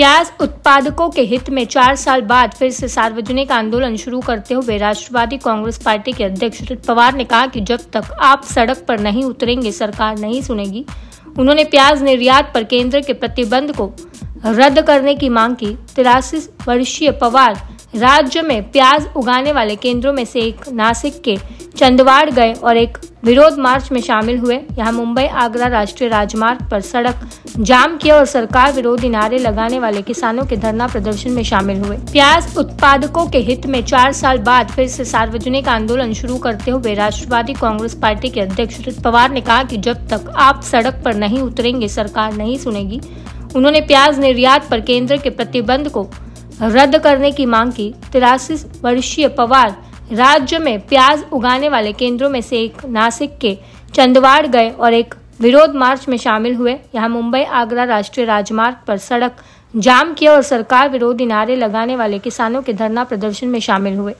प्याज उत्पादकों के हित में चार साल बाद फिर से सार्वजनिक आंदोलन शुरू करते हुए राष्ट्रवादी कांग्रेस पार्टी के अध्यक्ष शरद पवार ने कहा कि जब तक आप सड़क पर नहीं उतरेंगे, सरकार नहीं सुनेगी। उन्होंने प्याज निर्यात पर केंद्र के प्रतिबंध को रद्द करने की मांग की। तिरासी वर्षीय पवार राज्य में प्याज उगाने वाले केंद्रों में से एक नासिक के चंदवाड़ गए और एक विरोध मार्च में शामिल हुए। यहाँ मुंबई, आगरा राष्ट्रीय राजमार्ग पर सड़क जाम किया और सरकार विरोधी नारे लगाने वाले किसानों के धरना प्रदर्शन में शामिल हुए। प्याज उत्पादकों के हित में चार साल बाद फिर से सार्वजनिक आंदोलन शुरू करते हुए राष्ट्रवादी कांग्रेस पार्टी के अध्यक्ष शरद पवार ने कहा कि जब तक आप सड़क पर नहीं उतरेंगे, सरकार नहीं सुनेगी। उन्होंने प्याज निर्यात पर केंद्र के प्रतिबंध को रद्द करने की मांग की। तिरासी वर्षीय पवार राज्य में प्याज उगाने वाले केंद्रों में से एक नासिक के चंदवाड़ गए और एक विरोध मार्च में शामिल हुए। यहाँ मुंबई, आगरा राष्ट्रीय राजमार्ग पर सड़क जाम किया और सरकार विरोधी नारे लगाने वाले किसानों के धरना प्रदर्शन में शामिल हुए।